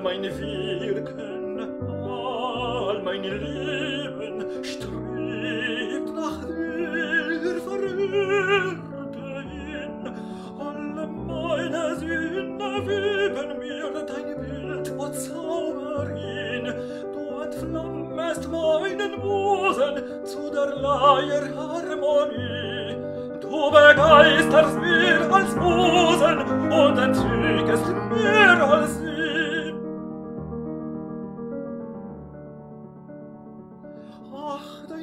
all meine Wirken, all mein Leben strebt nach dir verirrte. Alle meine Sünde weben mir dein Bild, o Zauberin, du entflammest meinen Busen zu der Leier Harmonie. Du begeisterst mir als Busen,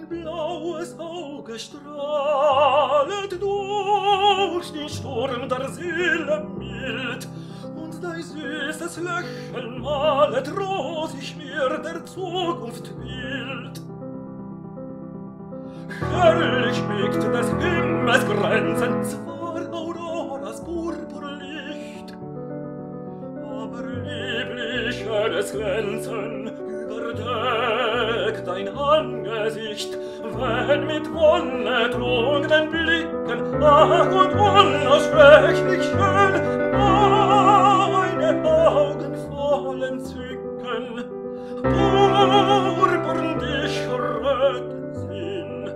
blaues Auge strahlet durch den Sturm der Seele mild, und dein süßes Lächeln malet rosig mir der Zukunft wild. Herrlich biegt des Himmels Grenzen zwar Auroras Purpurlicht, aber lieblicher des Glänzen über der dein Angesicht, wenn mit wonnetrungnen Blicken, ach und unaussprechlich schön, meine Augen voll entzücken, purpurn dich röten Sinn.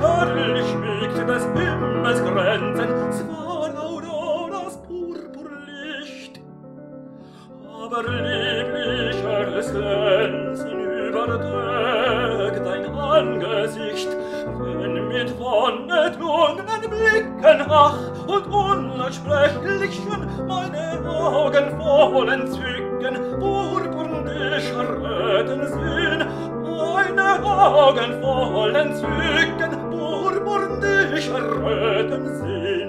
Herrlich wiegt des Himmels Grenzen, zwar Auroras purpurlicht, aber lieblicher es verwundenen Blicken, ach, und unersprechlichen meine Augen voll entzücken, purpurnisch Röten Sinn, meine Augen voll entzücken, purpurnisch Röten Sinn.